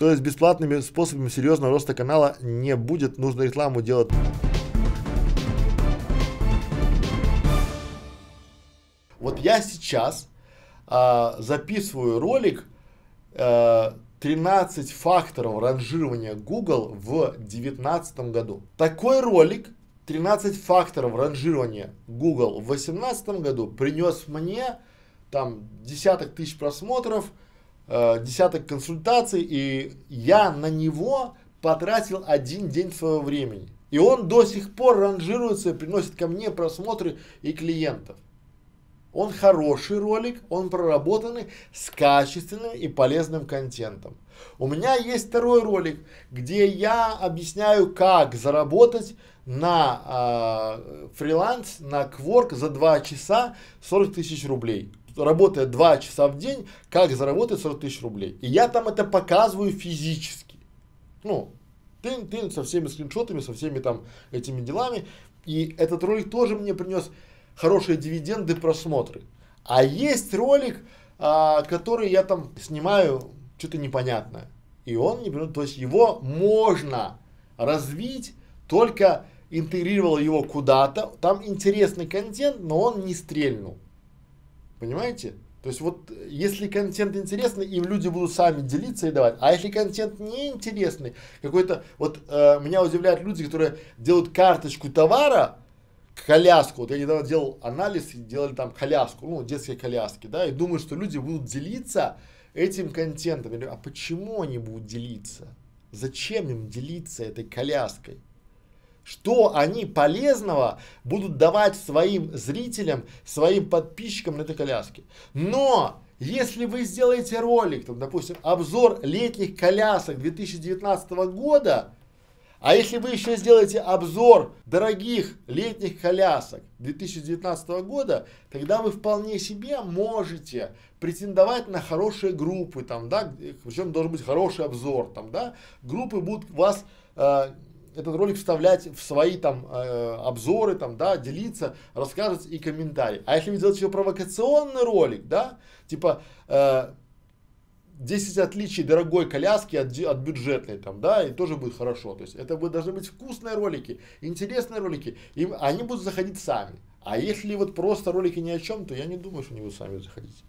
То есть бесплатными способами серьезного роста канала не будет, нужно рекламу делать. Вот я сейчас а, записываю ролик а, 13 факторов ранжирования Google в 2019 году. Такой ролик 13 факторов ранжирования Google в 2018 году принес мне там десяток тысяч просмотров, э, десяток консультаций, и я на него потратил один день своего времени. И он до сих пор ранжируется, приносит ко мне просмотры и клиентов. Он хороший ролик, он проработанный с качественным и полезным контентом. У меня есть второй ролик, где я объясняю, как заработать на э, фриланс, на кворк за 2 часа 40 тысяч рублей. Работая 2 часа в день, как заработать 40 тысяч рублей. И я там это показываю физически. Ну, ты, ты со всеми скриншотами, со всеми там этими делами. И этот ролик тоже мне принес хорошие дивиденды, просмотры. А есть ролик, а, который я там снимаю что-то непонятное. И он не то есть его можно развить, только интегрировал его куда-то, там интересный контент, но он не стрельнул. Понимаете? То есть вот если контент интересный, им люди будут сами делиться и давать. А если контент неинтересный, какой-то, вот э, меня удивляют люди, которые делают карточку товара, коляску, вот я недавно делал анализ, делали там коляску, ну, детские коляски, да, и думаю, что люди будут делиться этим контентом. Я говорю, а почему они будут делиться? Зачем им делиться этой коляской? Что они полезного будут давать своим зрителям, своим подписчикам на этой коляске? Но если вы сделаете ролик, там, допустим, обзор летних колясок 2019 года, а если вы еще сделаете обзор дорогих летних колясок 2019 года, тогда вы вполне себе можете претендовать на хорошие группы, там, да, причем должен быть хороший обзор, там, да, группы будут вас э, этот ролик вставлять в свои там э, обзоры, там, да, делиться, рассказывать и комментарии. А если вы делаете еще провокационный ролик, да, типа э, 10 отличий дорогой коляски от, от бюджетной там, да, и тоже будет хорошо. То есть это будет, должны быть вкусные ролики, интересные ролики, и они будут заходить сами. А если вот просто ролики ни о чем, то я не думаю, что они будут сами заходить.